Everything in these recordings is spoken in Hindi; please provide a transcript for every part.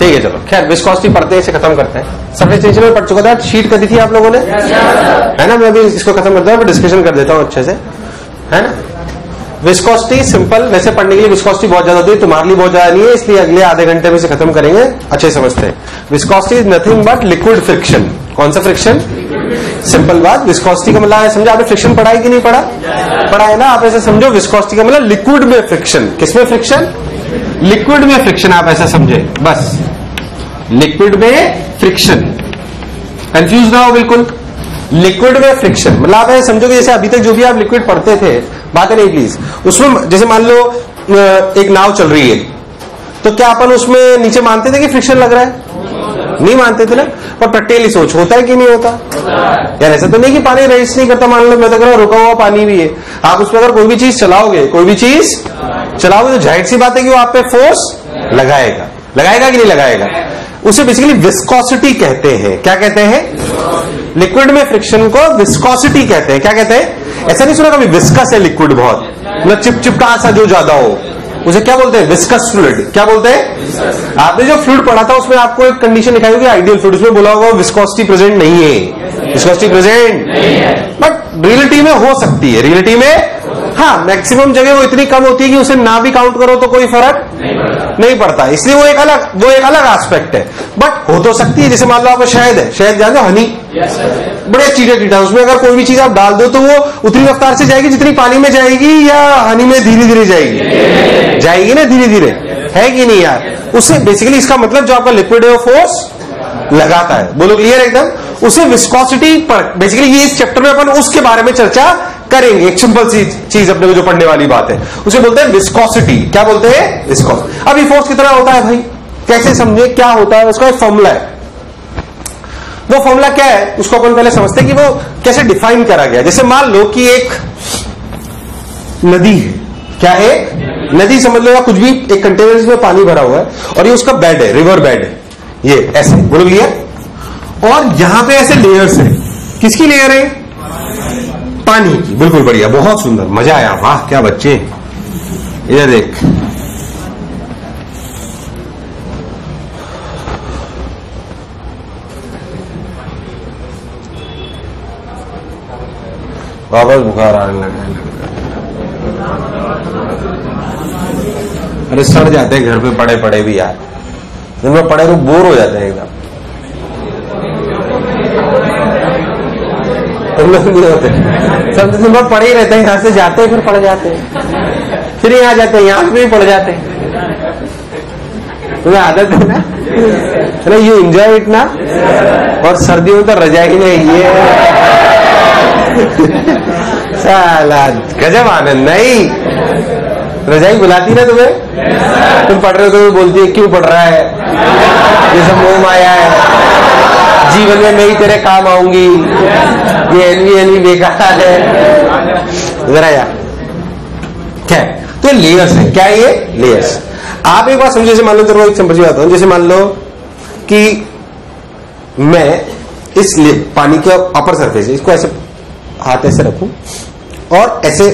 ठीक है चलो। खैर विस्कोसिटी पढ़ते हैं इसे खत्म करते हैं। सरफेस टेंशन में पढ़ चुका था शीट कर दी थी आप लोगों ने? है ना मैं अभी इसको खत्म करता हूँ डिस्कशन कर देता हूँ अच्छे से। है ना? विस्कोसिटी सिंपल वैसे पढ़ने के लिए विस्कोसिटी बहुत ज़्यादा होती है तुम्हारे लिए बहुत ज़्यादा नहीं है इसलिए अगले आधे घंटे में इसे खत्म करेंगे अच्छे समझते हैं। Viscosity is nothing but liquid friction कौन सा फ्रिक्शन सिंपल बात विस्कोसिटी का मतलब है समझो आपने फ्रिक्शन पढ़ा है कि नहीं पढ़ा? पढ़ा है ना आप ऐसे समझो विस्कोसिटी का मतलब लिक्विड में फ्रिक्शन किसमें फ्रिक्शन लिक्विड में फ्रिक्शन आप ऐसा समझे, बस। लिक्विड में फ्रिक्शन कंफ्यूज ना हो बिल्कुल। लिक्विड में फ्रिक्शन मतलब आप ऐसे समझो कि जैसे अभी तक जो भी आप लिक्विड पढ़ते थे, बात नहीं प्लीज़ उसमें, जैसे मान लो एक नाव चल रही है। तो क्या अपन उसमें नीचे मानते थे कि फ्रिक्शन लग रहा है? नहीं मानते थे ना? पर प्रैक्टिकली सोच, होता है कि नहीं होता? यार ऐसा तो नहीं कि पानी रजिस्ट नहीं करता, मान लो, मैं तो कह रहा रुका हुआ पानी भी है। आप उसमें अगर कोई भी चीज़ चलाओगे, कोई भी चीज़ चलाओगे तो ज़ाहिर सी बात है कि वो आप पे फोर्स लगाएगा। लगाएगा कि नहीं लगाएगा? उसे बेसिकली विस्कोसिटी कहते हैं। क्या कहते हैं? लिक्विड में फ्रिक्शन को विस्कोसिटी कहते हैं। क्या कहते हैं? ऐसा नहीं सुना कभी विस्कस है लिक्विड बहुत। मतलब चिपचिपका सा जो ज़्यादा हो। उसे क्या बोलते हैं? विस्कस फ्लूइड क्या बोलते हैं? आपने जो फ्लूड पढ़ा था उसमें आपको एक कंडीशन दिखाई होगी आइडियल फ्लूड उसमें बोला होगा विस्कोसिटी प्रेजेंट नहीं है। विस्कोसिटी प्रेजेंट बट रियलिटी में हो सकती है। रियलिटी में हाँ मैक्सिमम जगह वो इतनी कम होती है कि उसे ना भी काउंट करो तो कोई फ़र्क नहीं पड़ता। इसलिए वो एक अलग वो एक अलग एस्पेक्ट है। बट हो तो सकती है जैसे मान लो आपको शहद है शहद जानते हो हनी बड़े चीटे कीटा उसमें अगर कोई भी चीज़ आप डाल दो तो वो उतनी रफ्तार से जाएगी जितनी पानी में जाएगी या हनी में धीरे धीरे जाएगी जाएगी ना धीरे धीरे है कि नहीं यार? उससे बेसिकली इसका मतलब जो आपका लिक्विड है वो फोर्स लगाता है। बोलो क्लियर एकदम? उसे विस्कोसिटी पर बेसिकली ये इस चैप्टर में अपन उसके बारे में चर्चा करेंगे, एक सिंपल सी चीज़ अपने को जो पढ़ने वाली बात है। उसे बोलते हैं विस्कोसिटी क्या बोलते हैं? विस्कोस अब ये फोर्स कितना होता है भाई? कैसे समझे? क्या होता है? उसका एक फॉर्मूला है। वो फॉर्मूला क्या है? उसको अपन पहले समझते हैं कि वो कैसे डिफाइन करा गया। जैसे मान लो कि एक नदी है। क्या है? नदी समझ लो या कुछ भी, एक कंटेनर में पानी भरा हुआ है और ये उसका बेड है रिवर बेड है। ये, ऐसे। बोलो क्लियर और यहाँ पे ऐसे लेयर्स है। किसकी लेयर है? पानी की। बिल्कुल बढ़िया, बहुत सुंदर, मज़ा आया। वाह, क्या बच्चे। इधर देख। वापस बुखार आने लगा। अरे सड़ जाते हैं, घर पे पड़े पड़े भी यार। दिन में पड़े तो बोर हो जाते हैं एकदम। तुम लोग नहीं होते। सब दिन भर पड़े ही रहते हैं, यहाँ से जाते हैं, फिर पड़ जाते हैं। फिर यहाँ जाते हैं, यहाँ भी पड़ जाते हैं। तुम्हें आदत है ना? अरे यू एंजॉय इट ना? और सर्दियों तो रजाई नहीं ये साला गजब आनंद, नहीं। रजाई बुलाती ना तुम्हें? तुम पढ़ रहे हो तो बोलती है, क्यों पढ़ रहा है? ये सब मोह माया है। जीवन में मैं ही तेरे काम आऊँगी। ये एनवी एनवी बेकार है। जरा यार। क्या तो लेयर्स है। क्या ये? लेयर्स आप एक बात समझो मान लो, तेरे को एक सिंपल सी बात हूँ। जैसे मान लो कि मैं इस पानी के अपर सरफेस इसको ऐसे हाथ ऐसे रखूँ और ऐसे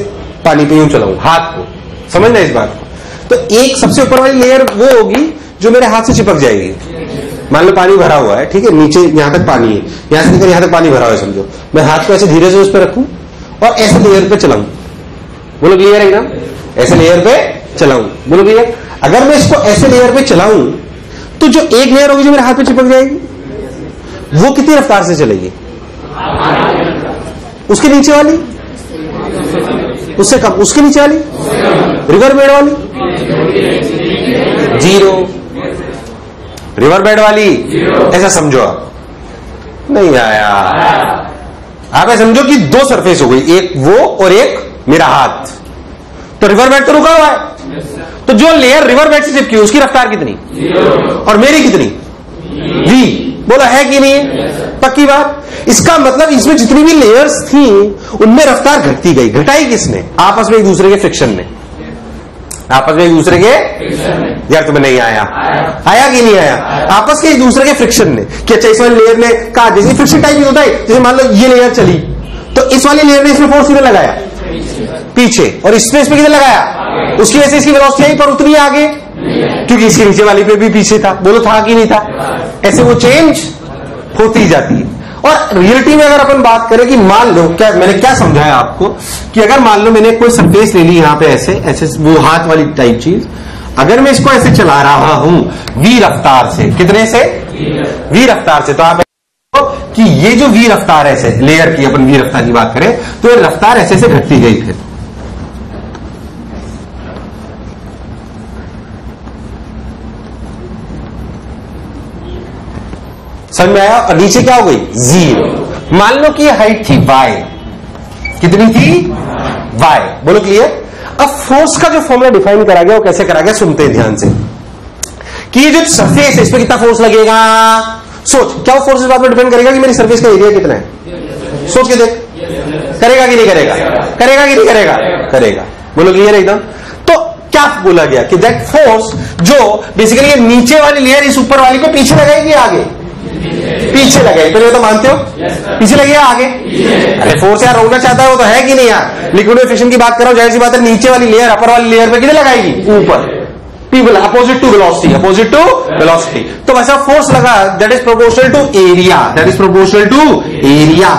पानी पे यूँ चलाऊं, हाथ को। समझना इस बात को? तो एक सबसे ऊपर वाली लेयर वो होगी जो मेरे हाथ से चिपक जाएगी। मान लो पानी भरा हुआ है, ठीक है? नीचे यहाँ तक पानी है। यहाँ से लेकर यहाँ तक पानी भरा हुआ है, समझो। मैं हाथ को ऐसे धीरे से उस पर रखू और ऐसे लेयर पे चलाऊं। बोलो क्लियर है एकदम? ऐसे लेयर पे चलाऊं। बोलो क्लियर अगर मैं इसको ऐसे लेयर पे चलाऊं तो जो एक लेयर होगी जो मेरे हाथ पे चिपक जाएगी, वो कितनी रफ्तार से चलेगी? उसके नीचे वाली? उससे कम। उसके नीचे वाली? रिवर बेड वाली? ज़ीरो रिवर बेड वाली ऐसा समझो आप। नहीं आया। आप ऐसा समझो कि दो सरफेस हो गई, एक वो और एक मेरा हाथ। तो रिवर बेड तो रुका हुआ है। तो जो लेयर रिवर बेड से चिपकी उसकी रफ्तार कितनी? और मेरी कितनी? वी बोला है कि नहीं? पक्की बात। इसका मतलब इसमें जितनी भी लेयर्स थी, उनमें रफ्तार घटती गई। घटाई किसने? आपस में एक दूसरे के फ्रिक्शन ने। आपस में एक दूसरे के यार तुम्हें नहीं आया। आया कि नहीं आया? आपस के एक दूसरे के फ्रिक्शन ने। कि अच्छा इस वाली लेयर ने कहा, जैसे फ्रिक्शन टाइप होता है, जैसे मान लो ये लेयर चली तो इस वाली लेयर ने इसमें फोर्स किधर लगाया? पीछे। और इसने इसमें किधर लगाया? उसकी वजह से इसकी वेलोसिटी पर उतनी आगे? क्योंकि इसके नीचे वाली पे भी पीछे था। बोलो, था कि नहीं था? ऐसे वो चेंज होती जाती है। और रियलिटी में अगर अपन बात करें कि मान लो, क्या, मैंने क्या समझाया आपको? कि अगर मान लो मैंने कोई सरफेस ले ली यहाँ पे ऐसे ऐसे वो हाथ वाली टाइप चीज़, अगर मैं इसको ऐसे चला रहा हूँ वी रफ्तार से, कितने से? वी रफ्तार से। तो आप कि ये जो वी रफ्तार ऐसे लेयर की अपन वी रफ्तार की बात करें तो ये रफ्तार ऐसे से घटती गई फिर। समझ में आया? और नीचे क्या हो गई? ज़ीरो मान लो कि हाइट थी वाई कितनी थी? वाई बोलो क्लियर अब फोर्स का जो फॉर्मूला डिफाइन करा गया, वो कैसे करा गया? सुनते हैं ध्यान से। कि ये जो सरफेस है, इस पर कितना फोर्स लगेगा? सोच, क्या वो फोर्स इस बात पर डिपेंड करेगा कि मेरी सरफेस का एरिया कितना है? सोच के देख। करेगा कि नहीं करेगा? करेगा कि नहीं करेगा? करेगा। बोलो क्लियर एकदम? तो क्या बोला गया कि दैट फोर्स जो बेसिकली ये नीचे वाली लेयर इस ऊपर वाली को पीछे लगाएगी आगे? पीछे लगाएगी पहले तो मानते हो? पीछे लगेगा आगे? अरे फोर्स यार रोकना चाहता है वो तो है कि नहीं यार? लिक्विड फिशन की बात कर रहा हूँ ज़ाहिर सी बात है नीचे वाली लेयर अपर वाली लेयर पे कितने लगाएगी? ऊपर। People opposite to velocity opposite to velocity तो वैसा फोर्स लगा that is proportional to area that is proportional to area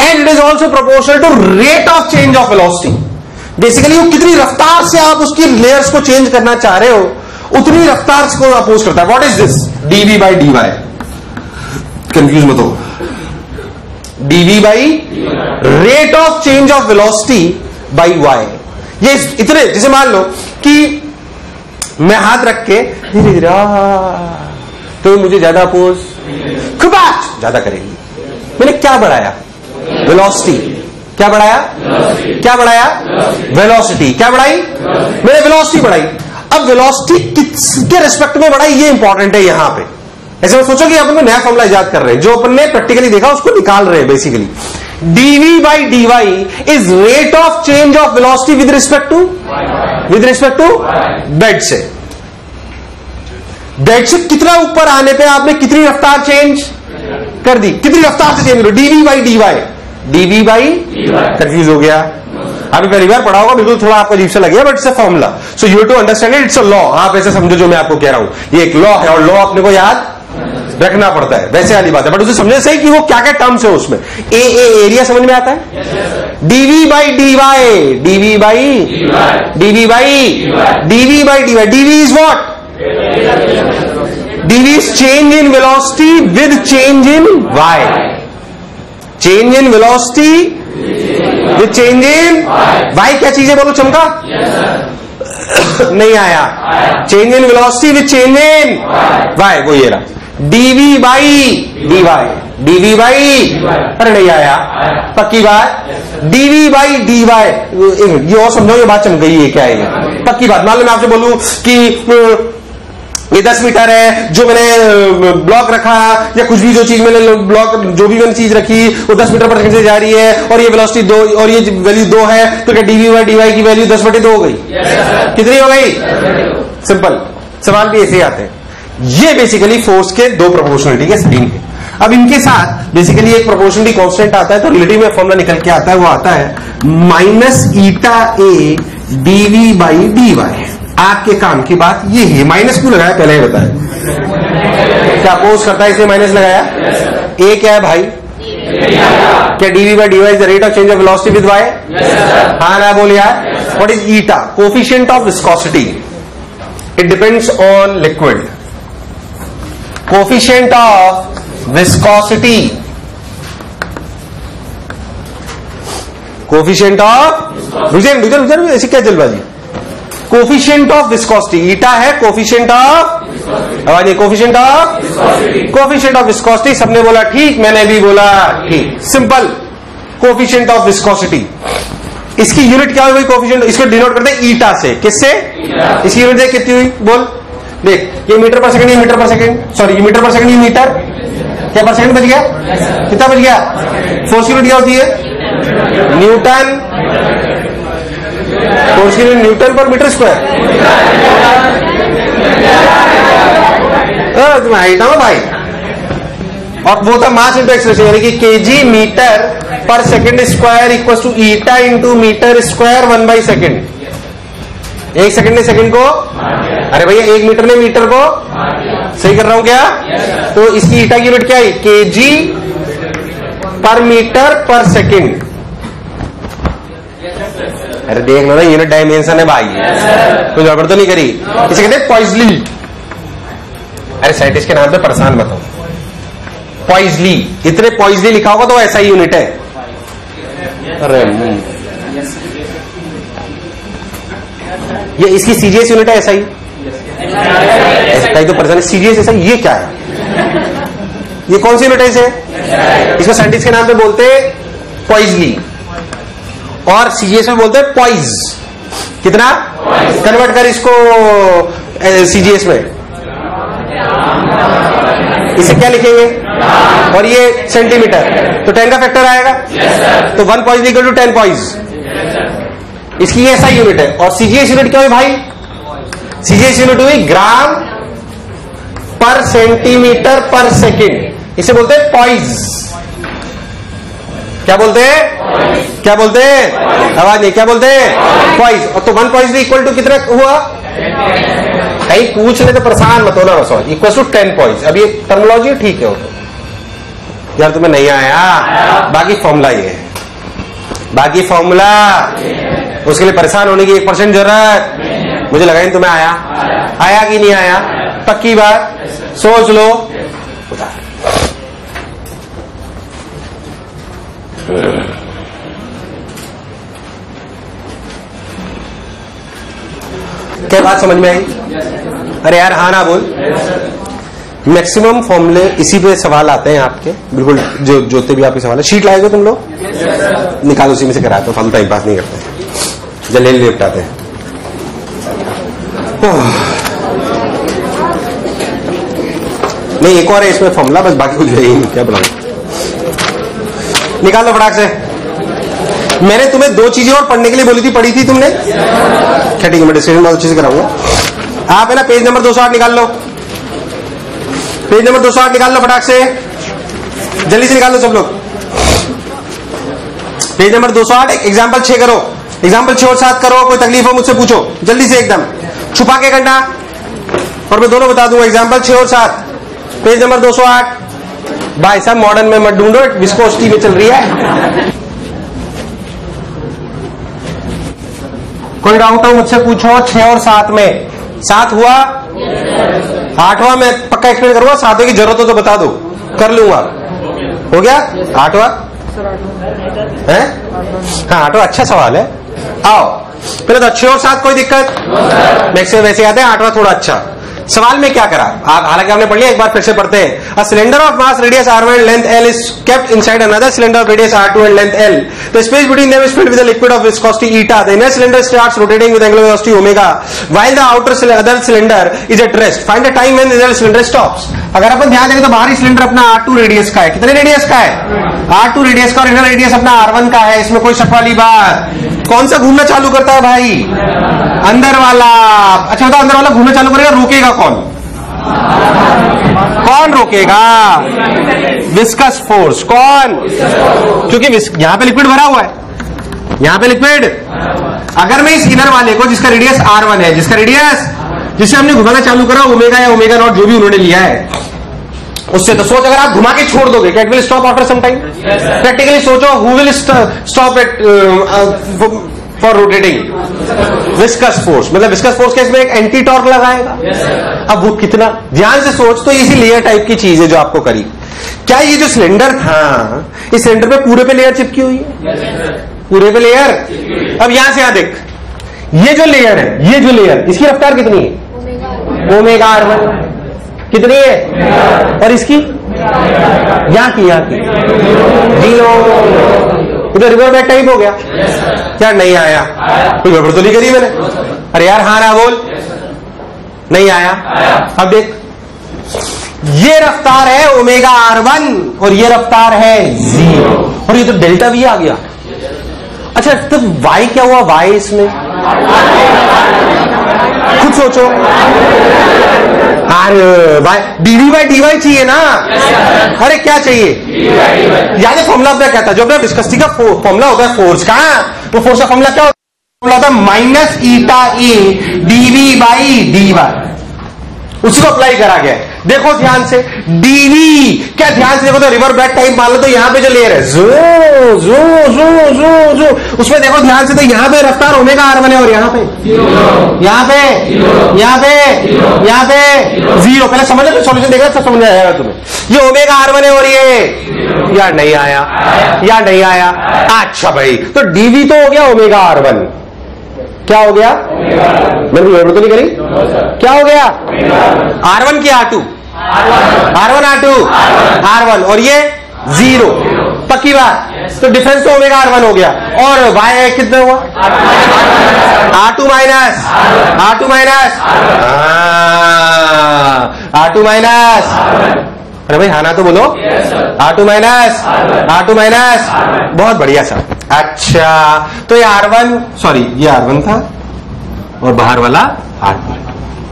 and it is also proportional to rate of change of velocity basically वो कितनी रफ्तार से आप उसकी लेयर्स को चेंज करना चाह रहे हो उतनी रफ्तार को अपोज करता है? What is this DV by D Y confuse मत हो। DV by rate of change of velocity by Y ये इतने, जैसे मान लो कि मैं हाथ रख के धीरे धीरे तो मुझे ज़्यादा अपोज खुबाच ज़्यादा करेगी। मैंने क्या बढ़ाया? वेलोसिटी क्या बढ़ाया? क्या बढ़ाया? वेलोसिटी क्या बढ़ाई? मैंने वेलोसिटी बढ़ाई। अब वेलोसिटी किसके रिस्पेक्ट में बढ़ाई ये इंपॉर्टेंट है यहाँ पे। ऐसे में सोचो कि अपन नया फॉर्मुला याद कर रहे हैं। जो अपन ने प्रैक्टिकली देखा उसको निकाल रहे हैं basically DV by DY is rate of change of velocity with respect to with respect to bed से। बेड से कितना ऊपर आने पे आपने कितनी रफ्तार चेंज कर दी। कितनी रफ्तार से चेंज करो DV by DY DV by confuse हो गया। अभी पहली बार पढ़ा होगा बिल्कुल थोड़ा आपको अजीब से लगेगा but it's a formula so you to understand it it's a law आप ऐसे समझो जो मैं आपको कह रहा हूँ। ये एक लॉ है और लॉ अपने को याद रखना पड़ता है। वैसे वाली बात है। बट उसे समझने सही कि वो क्या क्या टर्म्स है उसमें। ए ए एरिया समझ में आता है? DV by D Y DV by DV by DV by D Y DV is what DV is change in velocity with change in Y change in velocity with change in Y क्या चीज़ है बोलो चमका? नहीं आया। Change in velocity with change in Y वो ये रहा। DV by D Y DV by अरे नहीं आया। पक्की बात? डीवी बाई डी वाई ये और समझो ये बात चमक गई है क्या है पक्की बात। मान लो मैं आपसे बोलूँ कि ये दस मीटर है जो मैंने ब्लॉक रखा या कुछ भी जो चीज़ मैंने ब्लॉक जो भी मैंने चीज़ रखी वो दस मीटर पर से जा रही है और ये वेलोसिटी दो और ये वैल्यू दो है तो क्या d v by d y की वैल्यू दस बटे दो हो गई? yes, कितनी हो गई? सिंपल सवाल भी ऐसे आते हैं। ये बेसिकली फोर्स के दो प्रोपोर्शनलिटी के साइन है अब इनके साथ बेसिकली एक प्रोपोर्शनलिटी कांस्टेंट आता है तो रिलेटिव में फॉर्मुला निकल के आता है वो आता है minus eta A d v by d y आपके काम की बात ये है। माइनस क्यों लगाया? पहले ही बताया क्या अपोज करता है इसलिए माइनस लगाया? ए क्या है भाई? क्या d v by d y is the rate of change of velocity with y हाँ ना बोलिए what is eta coefficient of viscosity it depends on liquid coefficient of viscosity coefficient of रुझान रुझान रुझान, ऐसी क्या जल्दबाजी? कोफिशियंट ऑफ़ विस्कोसिटी ईटा है कोफिशियंट ऑफ़ आवाज़ coefficient of coefficient of viscosity सबने बोला ठीक, मैंने भी बोला ठीक। सिंपल कोफिशियंट ऑफ़ विस्कोसिटी इसकी यूनिट क्या हुई? कोफिशियंट इसको डिनोट करते हैं ईटा से। किससे? इसकी यूनिट देख कितनी हुई? बोल। देख, ये मीटर पर सेकंड ये मीटर पर सेकंड सॉरी ये मीटर पर सेकंड ये मीटर। क्या पर सेकंड बच गया? कितना बच गया? फोर्स यूनिट क्या होती है? न्यूटन फोर्स की unit newton per metre square. तुम हाइट हो भाई। और वो था मास इंटू एक्सलेशन यानी कि k g metre per second square equal to eta into metre square one by second एक सेकंड ने सेकंड को? अरे भैया, एक मीटर ने मीटर को? सही कर रहा हूँ क्या? तो इसकी ईटा की यूनिट क्या है? के जी पर मीटर पर सेकंड अरे देख लो ना यूनिट डायमेंशन है भाई। कोई गड़बड़ तो नहीं करी? इसे कहते पॉइजली अरे साइंटिस्ट के नाम पे परेशान मत हो। पॉइजली इतने पॉइजली लिखा होगा तो ऐसा ही यूनिट है। अरे। ये इसकी सीजीएस यूनिट है, ऐसा ही? ऐसा ही तो परेशान सीजीएस ऐसा ये क्या है? ये कौन सी यूनिट है इसे? इसको साइंटिस्ट के नाम पे बोलते हैं पॉइजली और सीजीएस में बोलते हैं पॉइज कितना? कन्वर्ट कर इसको सीजीएस में। इसे क्या लिखेंगे? और ये सेंटीमीटर तो टेन का फैक्टर आएगा? तो one poise equal to ten poise इसकी ऐसा यूनिट है। और सीजीएस यूनिट क्या हुई भाई? सीजीएस यूनिट हुई ग्राम पर सेंटीमीटर पर सेकेंड इसे बोलते हैं पॉइज क्या बोलते हैं? क्या बोलते हैं? आवाज़ नहीं, क्या बोलते हैं? पॉइज और तो वन पॉइज इक्वल टू कितना हुआ? कहीं पूछ ले तो परेशान मत होना, बस इक्वल टू टेन पॉइंट अब ये टर्मोलॉजी ठीक है वो तो यार, तुम्हें नहीं आया? बाकी फॉर्मूला ये है। बाकी फॉर्मूला उसके लिए परेशान होने की एक परसेंट ज़रूरत। मुझे लगा तुम्हें आया। आया कि नहीं आया? पक्की बात। सोच लो। क्या बात समझ में आई? अरे यार हाँ ना बोल। मैक्सिमम फॉर्मूले इसी पे सवाल आते हैं आपके। बिल्कुल, जो, जोते भी आपके सवाल है। शीट लाएगे तुम लोग? निकालो, उसी में से कराते हम टाइम पास नहीं करते। जल्दी निपटाते हैं। नहीं, एक और है इसमें फॉर्मूला बस बाकी कुछ है ही नहीं। क्या बनाऊ? निकालो फटाक से। मैंने तुम्हें दो चीज़ें और पढ़ने के लिए बोली थी, पढ़ी थी तुमने? क्या ठीक है, मैं डिस्कशन बहुत अच्छे से कराऊँगा। आप है ना पेज नंबर दो सौ आठ निकाल लो। पेज नंबर दो सौ आठ निकाल लो फटाक से। जल्दी से निकाल लो सब लोग। पेज नंबर दो सौ आठ एग्ज़ाम्पल छह करो। एग्ज़ाम्पल छह और सात करो, कोई तकलीफ़ हो मुझसे पूछो। जल्दी से एकदम। छुपा के करना। और मैं दोनों बता दूँगा एग्ज़ाम्पल छह और सात। पेज नंबर दो सौ आठ। भाई साहब मॉडर्न में मत ढूंढो विस्कोसिटी में चल रही है। कोई डाउट हो मुझसे पूछो छह और सात में। सात हुआ? आठवां में पक्का एक्सप्लेन करूँगा सातों की ज़रूरत हो तो बता दो। कर लूँगा। हो गया? आठवा? है? हाँ आठवां। अच्छा सवाल है। आओ। पहले तो छह और सात कोई दिक्कत? मैक्सिमम वैसे याद है आठवा थोड़ा अच्छा। सवाल में क्या करा? आप हालाँकि आपने पढ़ लिया, एक बार फिर से पढ़ते हैं। A cylinder of mass radius r one length l is kept inside another cylinder of radius r two and length l the space between them is filled with liquid of viscosity eta the inner cylinder starts rotating with angular velocity omega while the outer other cylinder is at rest find the time when the cylinder stops अगर अपन ध्यान देंगे तो बाहरी सिलेंडर अपना आर टू रेडियस का है। कितने रेडियस का है? आर टू रेडियस का और इनर रेडियस अपना आर वन का है। इसमें कोई शक वाली बात? कौन सा घूमना चालू करता है भाई? अंदर वाला। अच्छा बताओ, अंदर वाला घूमना चालू करेगा, रोकेगा कौन? कौन रोकेगा? विस्कस फोर्स कौन? क्योंकि यहाँ पे लिक्विड भरा हुआ है। यहाँ पे लिक्विड अगर मैं इस इनर वाले को, जिसका रेडियस आर वन है, जिसका रेडियस जिसे हमने घुमाना चालू करा ओमेगा या ओमेगा नॉट जो भी उन्होंने लिया है, उससे तो सोच अगर आप घुमा के छोड़ दोगे cat will stop after some time practically सोचो who will stop it for rotating viscous force मतलब विस्कस फोर्स केस में एक एंटी टॉर्क लगाएगा। Yes, अब वो कितना ध्यान से सोच तो इसी लेयर टाइप की चीज़ है जो आपको करी। क्या ये जो सिलेंडर था इस सिलेंडर पे पूरे पे लेयर चिपकी हुई है? Yes, पूरे पे लेयर अब यहाँ से यहाँ देख। ये जो लेयर है ये जो लेयर इसकी रफ्तार कितनी है? ओमेगा आर वन कितनी है? और इसकी? यहाँ की यहाँ की। ज़ीरो इधर रिवर बैक टाइप हो गया। क्या नहीं आया। कोई गड़बड़ तो नहीं करी मैंने? अरे यार हाँ ना बोल। नहीं आया। अब देख। ये रफ्तार है ओमेगा आर वन और ये रफ्तार है ज़ीरो। और ये तो डेल्टा भी आ गया। अच्छा तो वाई क्या हुआ? वाई इसमें? खुद सोचो। अरे भाई डीवी बाई डी वाई चाहिए ना? अरे, क्या चाहिए? याद है फॉर्मूला अपना कहता है जो अपना विस्कस्टी का फॉर्मूला होता है फोर्स का? तो फोर्स का फॉर्मूला क्या होता है minus eta A d v by d y. उसी को अप्लाई करा गया। देखो ध्यान से। डीवी। क्या ध्यान से देखो तो रिवर बैक टाइप मान लो तो यहाँ पे जो लेयर है। जो जो जो जो जो। उसमें देखो ध्यान से तो यहाँ पे रफ्तार ओमेगा आर वन और यहाँ पे। यहाँ पे। यहाँ पे। यहाँ पे। ज़ीरो पहले समझ लो सॉल्यूशन देखा सब समझ आएगा तुम्हें। ये ओमेगा आर वन और ये यार नहीं आया। यार नहीं आया। अच्छा भाई तो डीवी तो हो गया ओमेगा आर वन क्या हो गया? कोई गड़बड़ तो नहीं करी? क्या हो गया? आर वन की r two r one r two r one और ये ज़ीरो पक्की बात? तो डिफरेंस तो ओमेगा आर वन हो गया। और वाई कितना हुआ? R two minus r two minus r two minus अरे भाई, हाना तो बोलो। R two minus r two minus बहुत बढ़िया सर। अच्छा। तो ये आर वन सॉरी ये आर वन था और बाहर वाला आर टू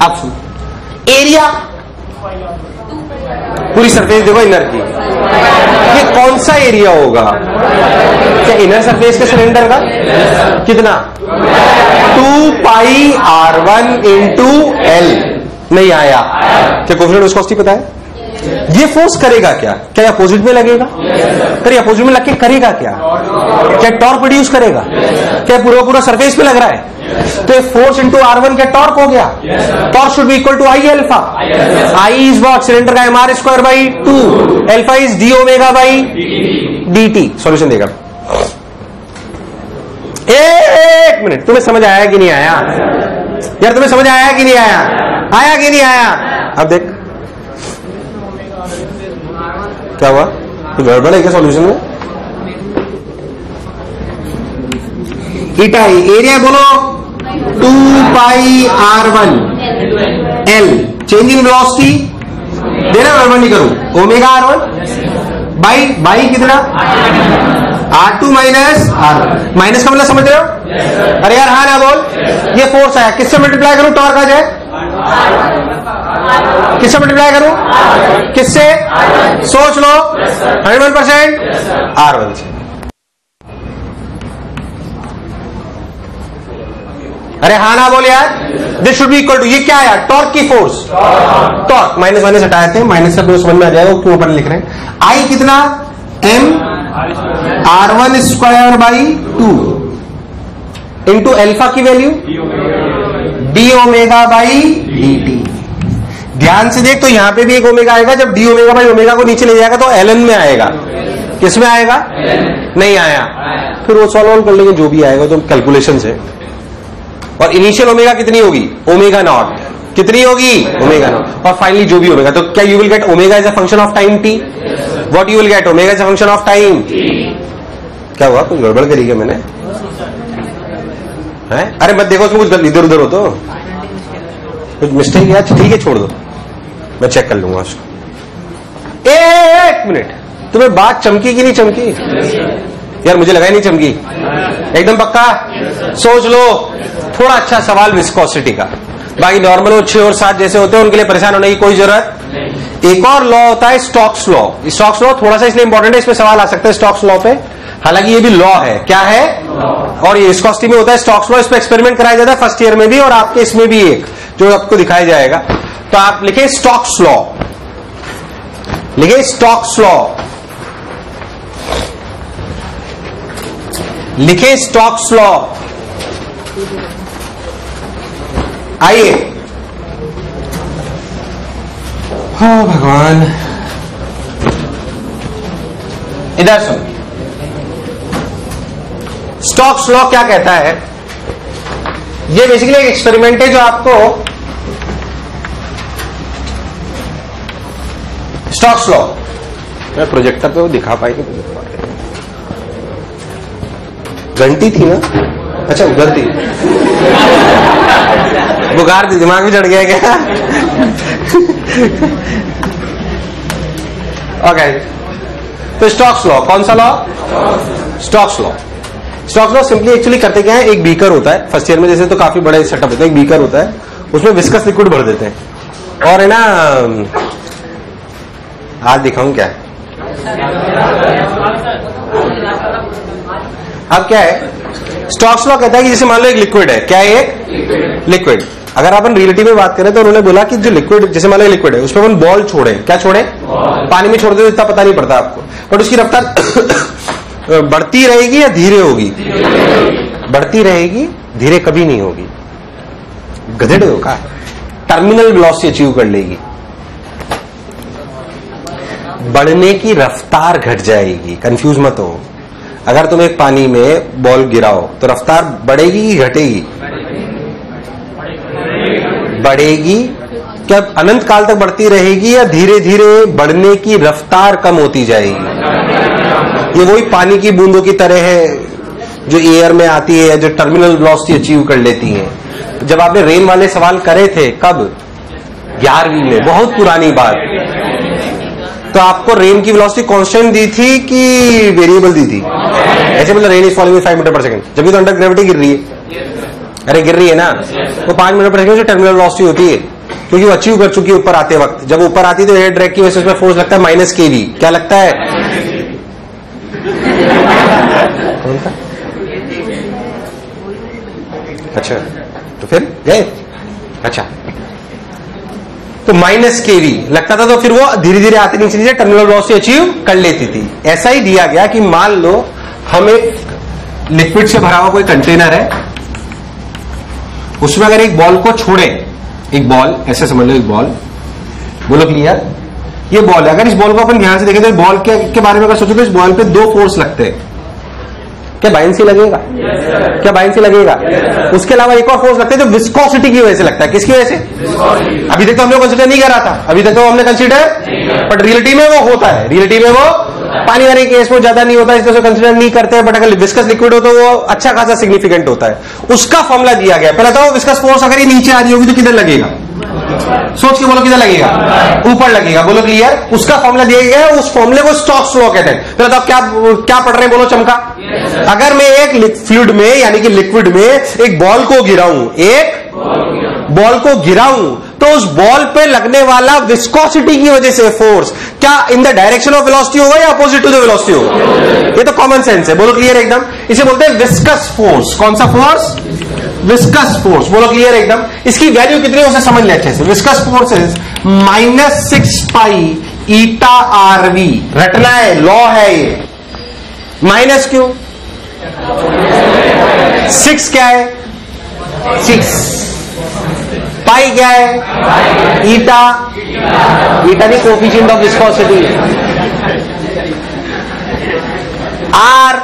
अब सुन। एरिया पूरी सरफेस देखो इनर की। ये कौन सा एरिया होगा? क्या इनर सरफेस के सिलेंडर का? कितना? Two pi r one into l नहीं आया। क्या कोफिडेंट विस्कोसिटी पता है ये फोर्स करेगा क्या? क्या अपोजिट में लगेगा? फिर अपोजिट में लग के करेगा क्या? क्या टॉर्क प्रोड्यूस करेगा? क्या पूरा पूरा सरफेस पे लग रहा है? तो फोर्स इंटू आर वन क्या टॉर्क हो गया। Torque should be equal to I alpha I is what cylinder का m r square by two alpha is d omega by d t solution देगा। एक मिनट तुम्हें समझ आया कि नहीं आया? यार तुम्हें समझ आया कि नहीं आया? आया कि नहीं आया? अब देख। क्या हुआ? कुछ गड़बड़ है क्या सॉल्यूशन में? ईटा एरिया बोलो। Two pi r one. L. Change in velocity देना गड़बड़ नहीं करूँ। Omega r one by by कितना? R two minus r minus का मतलब समझ रहे हो? अरे यार हाँ ना बोल। ये फोर्स आया। किससे मल्टीप्लाई करूँ? टॉर्क आ जाए। किससे मल्टीप्लाई करूँ? किससे? सोच लो। Hundred one percent? R one से। अरे हाँ ना बोल यार। This should be equal to ये क्या है टॉर्क की फोर्स टॉर्क माइनस माइनस हटाए थे। माइनस का दो समझ में आ जाएगा क्यों अपन लिख रहे हैं। आई कितना? M r one square by two into alpha की value d omega by d t ध्यान से देख तो यहाँ पे भी एक ओमेगा आएगा। जब डी ओमेगा बाई ओमेगा को नीचे ले जाएगा तो एलएन में आएगा। किसमें आएगा? नहीं आया। फिर वो सॉल्व कर लेंगे, जो भी आएगा तो कैलकुलेशन से और इनिशियल ओमेगा कितनी होगी? ओमेगा नॉट कितनी होगी? ओमेगा नॉट और फाइनली जो भी होगा तो क्या you will get omega is a function of time t what you will get omega is a function of time क्या हुआ? कुछ गड़बड़ करी क्या मैंने? है? अरे मत देखो उसमें कुछ इधर उधर हो तो। कुछ मिस्टेक है ठीक है छोड़ दो। मैं चेक कर लूँगा उसको। एक मिनट। तुम्हें बात चमकी कि नहीं चमकी? यार मुझे लगा ही नहीं चमकी। एकदम पक्का? सोच लो। थोड़ा अच्छा सवाल विस्कोसिटी का। बाकी नॉर्मल वो छह और सात जैसे होते हैं, उनके लिए परेशान होने की कोई ज़रूरत एक और लॉ होता है स्टॉक्स लॉ स्टॉक्स लॉ थोड़ा सा इसलिए इंपॉर्टेंट है, इसमें सवाल आ सकता है स्टॉक्स लॉ पे। हालाँकि ये भी लॉ है। क्या है? और ये विस्कोसिटी में होता है स्टॉक्स लॉ इस पर एक्सपेरिमेंट कराया जाता है फ़र्स्ट ईयर में भी और आपके इसमें भी एक, जो आपको दिखाया जाएगा। तो आप लिखे स्टॉक्स लॉ लिखे स्टॉक्स लॉ लिखे स्टॉक्स लॉ आइए। हो भगवान। इधर सुन। स्टॉक्स लॉ क्या कहता है? ये बेसिकली एक एक्सपेरिमेंट है जो आपको स्टॉक्स लॉ मैं प्रोजेक्टर पे वो दिखा पाएगी घंटी थी ना? अच्छा उधर थी बुखार थी दिमाग में चढ़ गया क्या? ओके तो स्टॉक्स लॉ कौन सा law Stokes law Stokes law simply actually करते क्या है? एक बीकर होता है। फ़र्स्ट ईयर में जैसे तो काफ़ी बड़ा सेटअप होता है। एक बीकर होता है। उसमें विस्कस लिक्विड भर देते हैं। और है ना, आज दिखाऊँ क्या? अब क्या है? स्टॉक्स लॉ कहता है कि जैसे मान लो एक लिक्विड है। क्या है एक लिक्विड अगर अपन रियलिटी में बात करें तो उन्होंने बोला कि जो लिक्विड जैसे मान लो लिक्विड है उसमें अपन बॉल छोड़े। क्या छोड़े? पानी में छोड़ दे तो इतना पता नहीं पड़ता आपको। बट उसकी रफ्तार बढ़ती रहेगी या धीरे होगी? बढ़ती रहेगी धीरे कभी नहीं होगी। गधेड़े हो का टर्मिनल वेलोसिटी अचीव कर लेगी। बढ़ने की रफ्तार घट जाएगी। कंफ्यूज मत हो। अगर तुम एक पानी में बॉल गिराओ तो रफ्तार बढ़ेगी कि घटेगी? बढ़ेगी? क्या अनंत काल तक बढ़ती रहेगी या धीरे धीरे बढ़ने की रफ्तार कम होती जाएगी? ये वही पानी की बूंदों की तरह है, जो एयर में आती है या जो टर्मिनल वेलोसिटी अचीव कर लेती है। जब आपने रेन वाले सवाल करे थे, कब? ग्यारहवीं में, बहुत पुरानी बात। तो आपको रेन की वेलोसिटी कांस्टेंट दी थी कि वेरिएबल दी थी? ऐसे मतलब rain is following five metre per second जब भी तो अंडर ग्रेविटी गिर रही है। अरे, गिर रही है ना? वो पाँच मिनट पर सेकंड जो टर्मिनल वेलोसिटी होती है। क्योंकि वो अचीव कर चुकी है ऊपर आते वक्त। जब ऊपर आती है तो एयर ड्रैग की वजह से उसमें फोर्स लगता है माइनस के वी क्या लगता है? कौन सा? अच्छा तो फिर? गए? अच्छा। तो माइनस के वी लगता था तो फिर वो धीरे धीरे आते नीचे नीचे टर्मिनल वेलोसिटी अचीव कर लेती थी। ऐसा ही दिया गया कि मान लो हम एक लिक्विड से भरा हुआ कोई कंटेनर है उसमें अगर एक बॉल को छोड़े एक बॉल ऐसे समझ लो एक बॉल बोलो क्लियर ये बॉल है अगर इस बॉल को अपन ध्यान से देखें तो बॉल के, के बारे में अगर सोचो तो इस बॉल पे दो फोर्स लगते हैं। क्या बाइंसी लगेगा? yes, क्या बाइंसी लगेगा? yes, उसके अलावा एक और फोर्स लगता है जो विस्कोसिटी की वजह से लगता है। किसकी वजह से? अभी तक तो हमने कंसिडर नहीं करा था। अभी तक तो हमने कंसिडर बट रियलिटी में वो होता है। रियलिटी में वो पानी वाले केस में ज़्यादा नहीं होता इसलिए कंसिडर नहीं करते बट अगर विस्कस लिक्विड हो तो वो अच्छा खासा सिग्निफिकेंट होता है। उसका फॉर्मुला दिया गया पहले तो विस्कस फोर्स अगर ये नीचे आ रही होगी तो किधर लगेगा? सोच के बोलो किधर लगेगा? ऊपर लगेगा। बोलो क्लियर उसका फॉर्मुला दिया गया है, उस फॉर्मुले को स्टॉक्स लॉ कहते हैं। तो आप क्या क्या पढ़ रहे हैं बोलो चमका? अगर मैं एक फ्लूड में, यानी कि लिक्विड में एक बॉल को गिराऊं, एक बॉल को गिराऊं तो उस बॉल पे लगने वाला विस्कोसिटी की वजह से फोर्स क्या in the direction of velocity होगा या अपोजिट टू द वेलोसिटी होगा? ये तो कॉमन सेंस है, बोलो क्लियर एकदम। इसे बोलते हैं विस्कस फोर्स कौन सा फोर्स विस्कस फोर्स बोलो क्लियर एकदम। इसकी वैल्यू कितनी है, उसे समझ ले अच्छे से। Viscous force is minus six pi eta r v रटना है लॉ है ये। माइनस क्यों? सिक्स क्या है? सिक्स पाई क्या है? ईटा ईटा नहीं coefficient of viscosity r.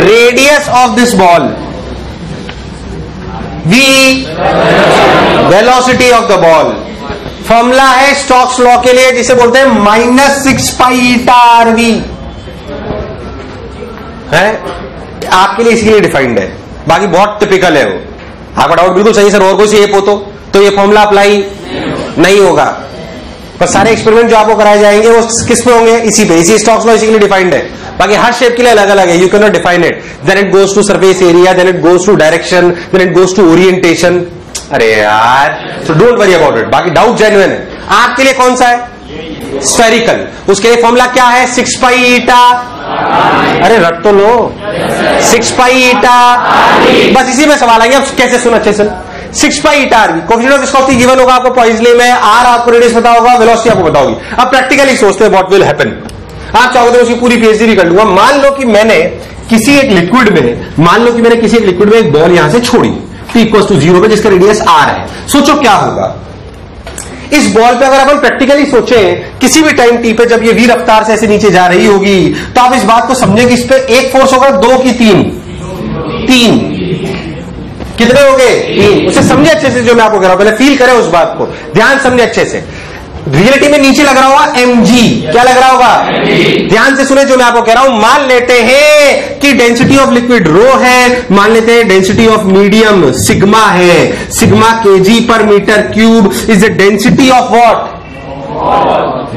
Radius of this ball. V. Velocity of the ball. Formula है स्टॉक्स लॉ के लिए, जिसे बोलते हैं minus six pi eta r v. है? आपके लिए इसलिए डिफाइंड है। बाकी बहुत टिपिकल है वो। आपका डाउट बिल्कुल सही सर, और कोई एप हो तो ये फॉर्मूला अप्लाई नहीं होगा। पर सारे एक्सपेरिमेंट जो आपको कराए जाएँगे, वो किस पे होंगे? इसी पे, इसी स्टॉक्स लॉ इसी के लिए डिफाइंड है। बाकी हर शेप के लिए अलग अलग है you can not define it then it goes to surface area then it goes to direction then it goes to orientation अरे यार so don't worry about it बाकी डाउट जेन्युइन है। आपके लिए कौन सा है? स्फेरिकल उसके लिए फॉर्मूला क्या है? सिक्स पाई ईटा अरे, रट तो लो। सिक्स पाई ईटा बस इसी में सवाल आएँगे। अब कैसे सुन अच्छे से? Six pi eta r coefficient of viscosity given होगा आपको पॉइजली में। आर आपको रेडियस पता होगा वेलोसिटी आपको पता होगी अब प्रैक्टिकली सोचते हैं व्हाट विल हैपन आप चाहो तो उसकी पूरी पीएचडी भी कर लूँगा। मान लो कि मैंने किसी एक लिक्विड में, मान लो कि मैंने किसी एक लिक्विड में एक बॉल यहाँ से छोड़ी। टी इक्वल टू ज़ीरो पे जिसका रेडियस आर है। सोचो क्या होगा। इस बॉल पे अगर अपन प्रैक्टिकली सोचें, किसी भी टाइम टी पे जब ये वी रफ्तार से ऐसे नीचे जा रही होगी तो आप इस बात को समझें कि इस पे एक फोर्स होगा, दो की तीन। तीन। कितने हो गए तीन। उसे समझे अच्छे से जो मैं आपको कह रहा हूँ। पहले फील करें उस बात को। ध्यान समझे अच्छे से। रियलिटी में नीचे लग रहा होगा एम जी क्या लग रहा होगा? ध्यान से सुने जो मैं आपको कह रहा हूँ मान लेते हैं कि डेंसिटी ऑफ़ लिक्विड रो है मान लेते हैं डेंसिटी ऑफ़ मीडियम सिग्मा है। Sigma k g per metre cube is the density of what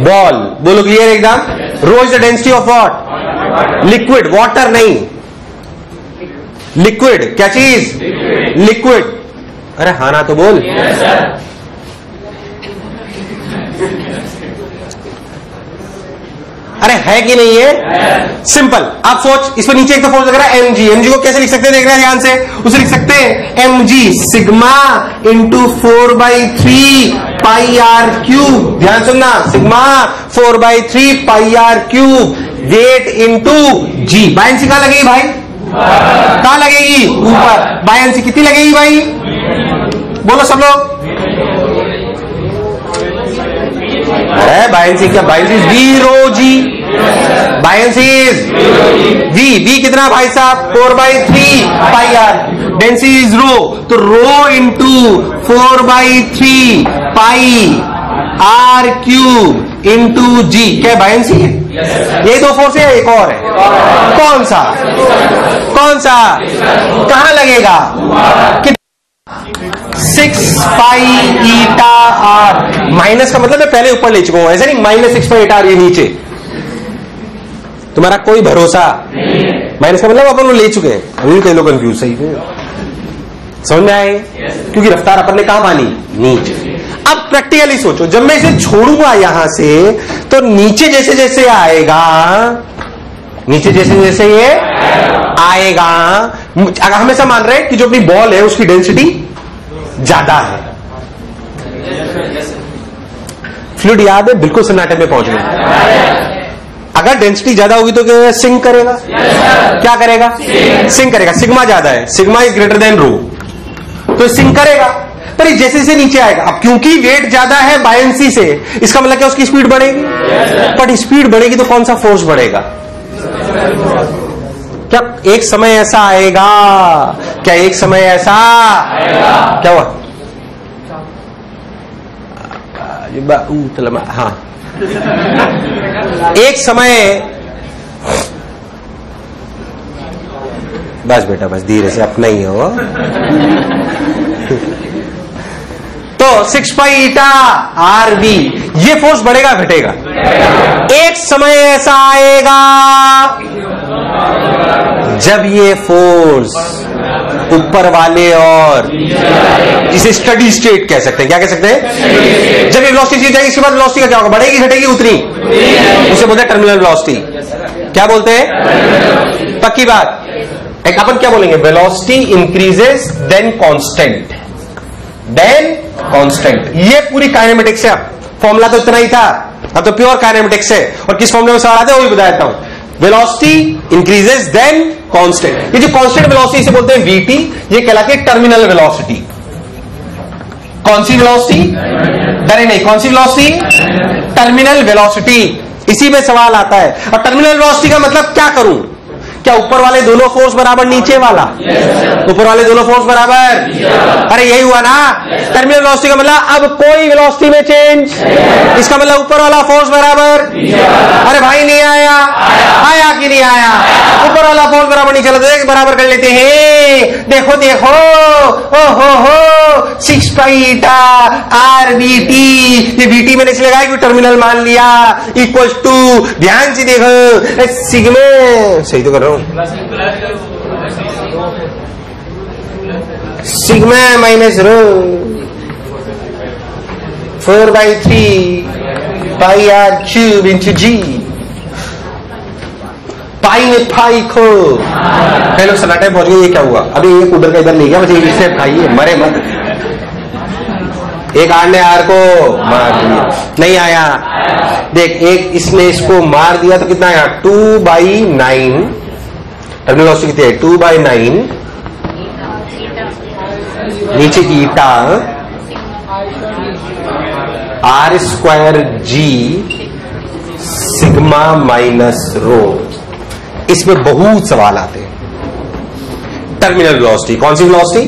ball बोलो क्लियर एकदम rho is the density of what liquid water नहीं। लिक्विड क्या चीज़? लिक्विड अरे हाँ ना तो बोल। Yes, अरे, है कि नहीं है सिंपल आप सोच इस पर नीचे एक तो फोर्स लग रहा है एम जी एम जी को कैसे लिख सकते हैं? देख रहे हैं ध्यान से। उसे लिख सकते हैं m g sigma into four by three pi r cube ध्यान सुनना sigma four by three pi r cube weight into g buoyancy कहाँ लगेगी भाई? कहाँ लगेगी? ऊपर. बायंसी कितनी लगेगी भाई? बोलो सब लोग। है? बायंसी क्या buoyancy v rho g buoyancy is v v कितना भाई साहब? Four by three pi r density is rho तो rho into four by three pi r cube into g क्या बायंसी है ये दो फोर्स है एक और है। कौन सा? कौन सा? कहाँ लगेगा? Six pi eta r. Minus का मतलब मैं पहले ऊपर ले चुका हूँ। ऐसा नहीं minus six pi eta r ये नीचे। तुम्हारा कोई भरोसा? माइनस का मतलब अपन वो ले चुके हैं। अभी कई लोग कंफ्यूज सही है। समझ में आए? क्योंकि रफ्तार अपन ने कहा मानी? नीचे। अब प्रैक्टिकली सोचो जब मैं इसे छोड़ूँगा यहाँ से तो नीचे जैसे जैसे आएगा नीचे जैसे जैसे ये आएगा। अगर हमेशा मान रहे हैं कि जो अपनी बॉल है उसकी डेंसिटी ज़्यादा है। फ्लूड याद है? बिल्कुल सन्नाटे में पहुँच गए अगर डेंसिटी ज़्यादा होगी तो क्या सिंक करेगा। yes, क्या करेगा? सिंक करेगा। सिग्मा ज़्यादा है। सिग्मा इज़ ग्रेटर देन रू तो सिंक करेगा। पर जैसे जैसे नीचे आएगा। अब क्योंकि वेट ज़्यादा है बायंसी से इसका मतलब क्या उसकी स्पीड बढ़ेगी। बट स्पीड बढ़ेगी तो कौन सा फोर्स बढ़ेगा? क्या एक समय ऐसा आएगा? क्या एक समय ऐसा क्या हुआ? हाँ। एक समय। बस बेटा, बस धीरे से अपना ही हो। तो six pi eta, r b ये फोर्स बढ़ेगा, घटेगा। एक समय ऐसा आएगा। जब ये फोर्स ऊपर वाले और जिसे स्टडी स्टेट कह सकते हैं। क्या कह सकते हैं? जब ये वेलोसिटी चीज़ जाएगी, इसके बाद वेलोसिटी का क्या होगा? बढ़ेगी, घटेगी उतनी। उसे बोलते हैं टर्मिनल वेलोसिटी क्या बोलते हैं? पक्की बात। एक अपन क्या बोलेंगे? Velocity increases then constant then constant ये पूरी काइनेमेटिक्स है फॉर्मूला तो इतना ही था। अब तो प्योर काइनेमेटिक्स है और किस फॉर्मूले में सवाल आते हैं, वो भी बता देता हूँ। वेलोसिटी इंक्रीजेस देन कांस्टेंट ये जो कांस्टेंट वेलोसिटी इसे बोलते हैं वीटी ये कहलाती है टर्मिनल वेलोसिटी कौन सी वेलोसिटी डरे नहीं, कौन सी वेलोसिटी टर्मिनल वेलोसिटी इसी में सवाल आता है। और टर्मिनल वेलोसिटी का मतलब क्या करूँ? क्या ऊपर वाले दोनों फोर्स बराबर, नीचे वाला? ऊपर वाले दोनों फोर्स बराबर? अरे, यही हुआ ना? टर्मिनल वेलोसिटी का मतलब अब कोई वेलोसिटी में चेंज इसका मतलब ऊपर वाला फोर्स बराबर? अरे, भाई नहीं आया। आया कि नहीं आया? ऊपर वाला फोर्स बराबर नहीं चला तो बराबर कर लेते हैं। देखो देखो। ओ हो। हो six pi eta r b t ये बी टी मैंने इसलिए लगाया कि टर्मिनल मान लिया। इक्वल टू ध्यान से देखो। सिग्मे सही तो कर रहा हूँ। Sigma minus rho four by three pi r cube into g pi में पाई खो पहले सन्नाटे पहुँच गए, ये क्या हुआ? अभी एक उधर का इधर नहीं गया मुझे इसे खाइए मरे मत। एक आर ने आर को मार दिया। नहीं आया। देख, एक इसने इसको मार दिया तो कितना आया? टू बाई नाइन टर्मिनल कितनी है टू बाई नाइन नीचे eta. R square g sigma minus rho इसमें बहुत सवाल आते हैं। टर्मिनल वेलोसिटी कौन सी वेलोसिटी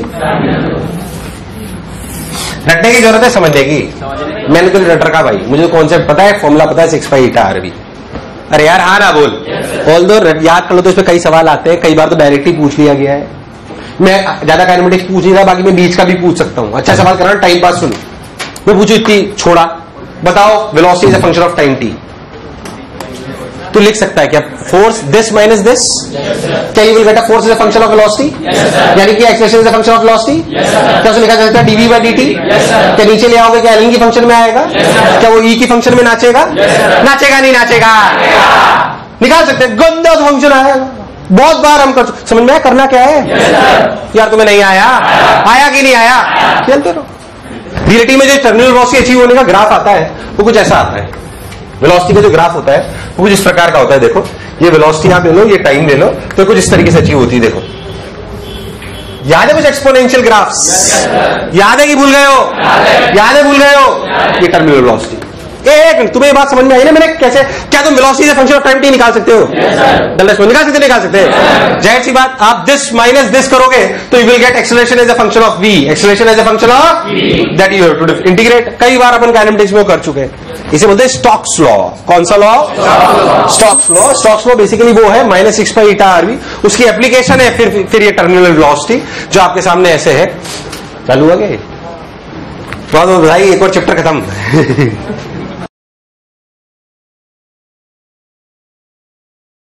रटने की ज़रूरत है समझने की? मैंने तो रट रखा भाई। मुझे कॉन्सेप्ट पता है फॉर्मूला पता है सिक्स फाइव ईटा आर भी। अरे यार हाँ ना, बोल। बोल दो याद कर लो तो इसमें कई सवाल आते हैं, कई बार तो डायरेक्टली पूछ लिया गया है। मैं ज़्यादा काइनेमेटिक्स पूछ नहीं रहा, बाकी मैं बीच का भी पूछ सकता हूँ। अच्छा सवाल कर रहा टाइम पास सुन। मैं पूछू इतनी, छोड़ा। बताओ velocity is a function of time t तो लिख सकता है क्या? फोर्स दिस माइनस दिस क्या you will get a force is a function of velocity यानी कि expression is a function of velocity क्या उसे लिखा जा सकता है? डीवी बाई डी क्या नीचे ले आओगे? क्या एल की फ़ंक्शन में आएगा? क्या वो ई की फ़ंक्शन में नाचेगा? नाचेगा नहीं नाचेगा। निकाल सकते हैं। गंदा फ़ंक्शन आएगा बहुत बार हम कर समझ में आया? करना क्या है? Yes, यार तुम्हें नहीं आया। आया कि नहीं आया? खेलते रहो। रियलिटी में जो टर्मिनल वेलोसिटी अचीव होने का ग्राफ आता है वो कुछ ऐसा आता है। वेलोसिटी का जो ग्राफ होता है वो कुछ इस प्रकार का होता है देखो। ये वेलोसिटी आप ले लो ये टाइम ले लो तो कुछ इस तरीके से अचीव होती है देखो। याद है कुछ एक्सपोनेंशियल ग्राफ्स याद है कि भूल गए हो? याद है भूल गए हो? ये टर्मिनल वेलोसिटी एक तुम्हें ये बात समझ में आई ना मैंने? कैसे? क्या तुम वेलोसिटी से फ़ंक्शन ऑफ़ टाइम टी निकाल सकते हो? yes, निकाल सकते निकाल सकते ज़ाहिर सी बात आप दिस माइनस दिस करोगे तो you will get acceleration as a function of v acceleration as a function of that you have to integrate कई बार अपन काइनेमेटिक्स में कर चुके हैं। इसे बोलते हैं स्टॉक्स लॉ। कौन सा law? Stokes law. Stokes law basically वो है minus six pi eta r v उसकी एप्लीकेशन है, फिर फिर ये टर्मिनल वेलोसिटी जो आपके सामने ऐसे है। चालू हो गया बहुत बहुत बधाई एक और चैप्टर खत्म।